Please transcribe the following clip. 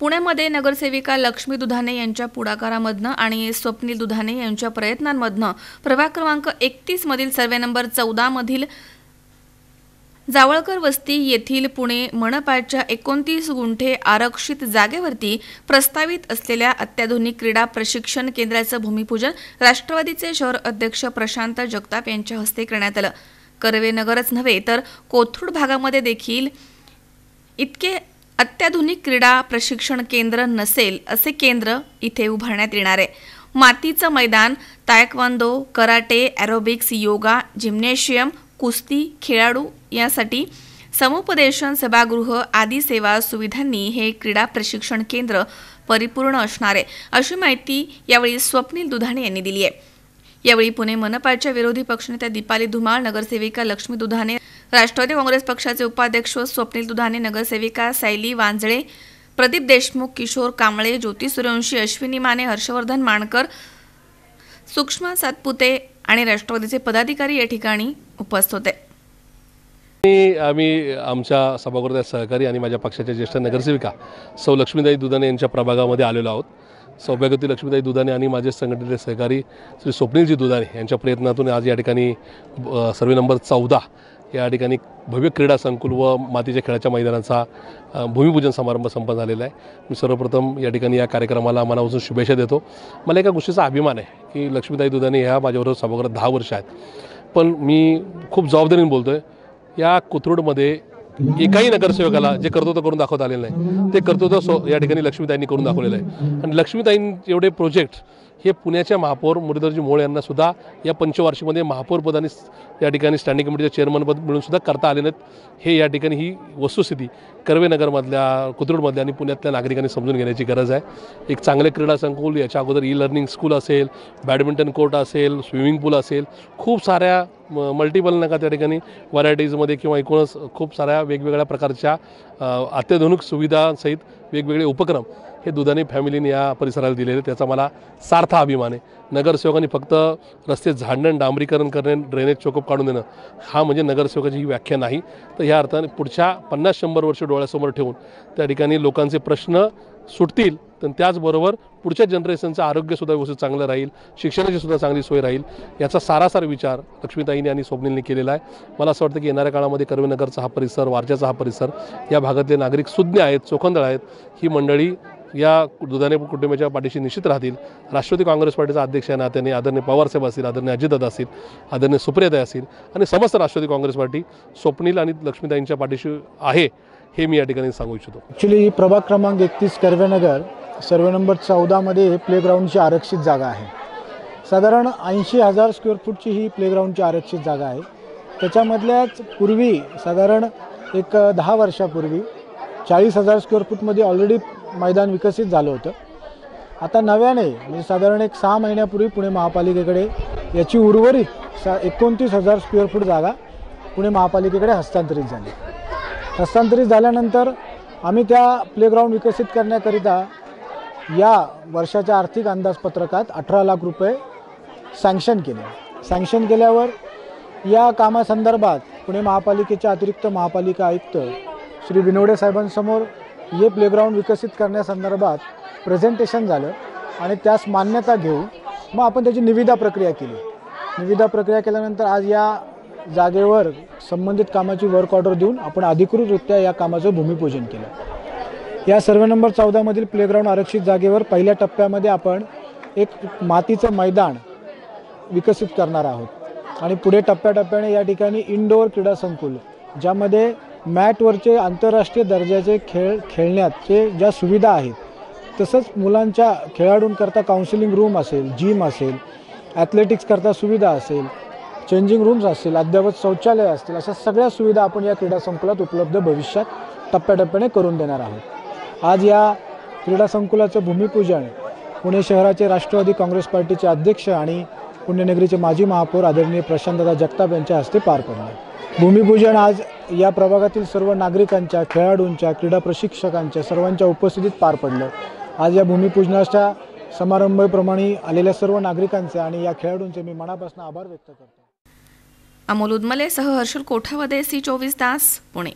पुण्यामध्ये नगरसेविका लक्ष्मी दुधाने यांच्या पुढाकारामधनं आणि स्वप्नील दुधाने यांच्या प्रयत्नांमधनं प्रभाग क्रमांक एकतीस मधील सर्वे नंबर चौदा मधील जावळकर वस्ती येथील पुणे मनपाच्या एकोणतीस गुंठे आरक्षित जागेवरती प्रस्तावित असलेल्या अत्याधुनिक क्रीडा प्रशिक्षण केंद्राचं भूमिपूजन राष्ट्रवादीचे शहर अध्यक्ष प्रशांत जगताप यांच्या हस्ते करण्यात आलं. कर्वे नगरच नव्हे तर कोथरूड भागामध्ये देखील इतके अत्याधुनिक क्रीडा प्रशिक्षण केंद्र नसेल असे केंद्र इथे उभारण्यात येणार आहे. मातीचं मैदान taekwondo karate aerobics yoga gymnasium कुस्ती खेळाडू यासाठी समुपदेशन सभागृह आदी सेवा सुविधांनी हे क्रीडा प्रशिक्षण केंद्र परिपूर्ण असणार आहे अशी माहिती यावेळी स्वप्नील दुधाणे यांनी दिली आहे. यावेळी पुणे मनपाच्या विरोधी पक्षनेत्या दीपाली धुमाळ नगरसेविका लक्ष्मी दुधाने राष्ट्रवादी काँग्रेस पक्षाचे उपाध्यक्ष स्वप्नील दुधाने नगरसेविका सायली वांजळे प्रदीप देशमुख किशोर कांबळे ज्योती सूर्यवंशी अश्विनी माने हर्षवर्धन माणकर सूक्ष्मा सातपुते आणि राष्ट्रवादीचे पदाधिकारी या ठिकाणी उपस्थित होते. मी आम्ही आमच्या सभागृहात सहकारी आणि माझ्या पक्षाच्या ज्येष्ठ नगरसेविका सौ लक्ष्मीदाई दुधाने यांच्या प्रभागामध्ये आलेलो आहोत. सौभाग्यवती लक्ष्मीदाई दुधाने आणि माझे संघटनेचे सहकारी श्री स्वप्नीलजी दुधाने यांच्या प्रयत्नातून आज या ठिकाणी सर्वे नंबर चौदा या ठिकाणी भव्य क्रीडा संकुल व मातीच्या खेळाच्या मैदानाचा भूमिपूजन समारंभ संपन्न झालेला आहे. मी सर्वप्रथम या ठिकाणी या कार्यक्रमाला मनापासून शुभेच्छा देतो. मला एका गोष्टीचा अभिमान आहे की लक्ष्मीताई दुधाने ह्या माझ्याबरोबर सभागृहात दहा वर्ष आहेत. पण मी खूप जबाबदारीने बोलतो आहे या कोथरूडमध्ये एकाही नगरसेवकाला जे कर्तृत्व करून दाखवत आलेलं नाही ते कर्तृत्व सो या ठिकाणी लक्ष्मीताईंनी करून दाखवलेलं आहे. आणि लक्ष्मीताईं एवढे प्रोजेक्ट हे पुण्याच्या महापौर मुरलीधरजी मोळ यांना सुद्धा या पंचवार्षिकमध्ये आणि या ठिकाणी स्टँडिंग कमिटीचं चेअरमनपद मिळून सुद्धा करता आले नाहीत. हे या ठिकाणी ही वस्तुस्थिती कर्वेनगरमधल्या कोथरूडमधल्या आणि पुण्यातल्या नागरिकांनी समजून घेण्याची गरज आहे. एक चांगले क्रीडा संकुल याच्या अगोदर ई लर्निंग स्कूल असेल बॅडमिंटन कोर्ट असेल स्विमिंग पूल असेल खूप साऱ्या म मल्टिपल नका त्या ठिकाणी व्हरायटीजमध्ये किंवा एकूणच खूप साऱ्या वेगवेगळ्या प्रकारच्या अत्याधुनिक सुविधांसहित वेगवेगळे उपक्रम हे दुधाने फॅमिलीने या परिसराला दिलेले त्याचा मला सार्थ अभिमान आहे. नगरसेवकांनी फक्त रस्ते झाडणं डांबरीकरण करणे ड्रेनेज चोकअप काढून देणं हा म्हणजे नगरसेवकाची ही व्याख्या नाही. तर ह्या अर्थाने पुढच्या पन्नास शंभर वर्ष डोळ्यासमोर ठेवून त्या ठिकाणी लोकांचे प्रश्न सुटतील. तर त्याचबरोबर पुढच्या जनरेशनचं आरोग्यसुद्धा व्यवस्थित चांगलं राहील शिक्षणाची सुद्धा चांगली सोय राहील याचा सारासार विचार लक्ष्मीताईने आणि स्वप्नीलने केलेला आहे. मला असं वाटतं की येणाऱ्या काळामध्ये कर्वेनगरचा हा परिसर वारच्याचा हा परिसर या भागातले नागरिक सुज्ञ आहेत चोखंदळ आहेत. ही मंडळी या दुधाने कुटुंबाच्या पाठीशी निश्चित राहतील. राष्ट्रवादी काँग्रेस पार्टीचा अध्यक्ष या नात्याने आदरणीय पवारसाहेब असतील आदरणीय अजितदादा असतील आदरणीय सुप्रियाताई असतील आणि समस्त राष्ट्रवादी काँग्रेस पार्टी स्वप्नील आणि लक्ष्मीताईंच्या पाठीशी आहे हे मी या ठिकाणी सांगू इच्छितो. ॲक्च्युली ही प्रभाग क्रमांक एकतीस कर्वेनगर सर्वे नंबर चौदामध्ये प्लेग्राऊंडची आरक्षित जागा आहे. साधारण ऐंशी हजार स्क्वेअर फूटची ही प्लेग्राऊंडची आरक्षित जागा आहे. त्याच्यामधल्याच पूर्वी साधारण एक दहा वर्षापूर्वी चाळीस हजार स्क्वेअर फूटमध्ये ऑलरेडी मैदान विकसित झालं होतं. आता नव्याने म्हणजे साधारण एक सहा महिन्यापूर्वी पुणे महापालिकेकडे याची उर्वरित सा एकोणतीस हजार स्क्वेअर फूट जागा पुणे महापालिकेकडे हस्तांतरित झाली. हस्तांतरित झाल्यानंतर आम्ही त्या प्लेग्राऊंड विकसित करण्याकरिता या वर्षाच्या आर्थिक अंदाजपत्रकात अठरा लाख रुपये सँक्शन केले. सँक्शन केल्यावर या कामासंदर्भात पुणे महापालिकेच्या अतिरिक्त महापालिका आयुक्त श्री विनोडे साहेबांसमोर हे प्लेग्राऊंड विकसित करण्यासंदर्भात प्रेझेंटेशन झालं आणि त्यास मान्यता घेऊन मग आपण त्याची निविदा प्रक्रिया केली. निविदा प्रक्रिया केल्यानंतर आज या जागेवर संबंधित कामाची वर्क ऑर्डर देऊन आपण अधिकृतरित्या या कामाचं भूमिपूजन केलं. या सर्वे नंबर चौदामधील प्लेग्राऊंड आरक्षित जागेवर पहिल्या टप्प्यामध्ये आपण एक मातीचं मैदान विकसित करणार आहोत. आणि पुढे टप्प्याटप्प्याने या ठिकाणी इंडोअर क्रीडा संकुल ज्यामध्ये मॅटवरचे आंतरराष्ट्रीय दर्जाचे खेळ खेळण्याचे ज्या सुविधा आहेत तसंच मुलांच्या खेळाडूंकरता काउन्सिलिंग रूम असेल जिम असेल ॲथलेटिक्सकरता सुविधा असेल चेंजिंग रूम्स असतील अद्ययावत शौचालय असतील अशा सगळ्या सुविधा आपण या क्रीडा संकुलात उपलब्ध भविष्यात टप्प्याटप्प्याने करून देणार आहोत. आज या क्रीडा संकुलाचं भूमिपूजन पुणे शहराचे राष्ट्रवादी काँग्रेस पार्टीचे अध्यक्ष आणि पुण्यनगरीचे माजी महापौर आदरणीय प्रशांतदा जगताप यांच्या हस्ते पार पडले. भूमिपूजन आज या प्रभागातील सर्व नागरिकांच्या खेळाडूंच्या क्रीडा प्रशिक्षकांच्या सर्वांच्या उपस्थितीत पार पडलं. आज या भूमिपूजनाच्या समारंभाप्रमाणे आलेल्या सर्व नागरिकांचे आणि या खेळाडूंचे मी मनापासून आभार व्यक्त करतो. अमोल उदमले सह हर्षल कोठावदे सी चोवीस तास पुणे.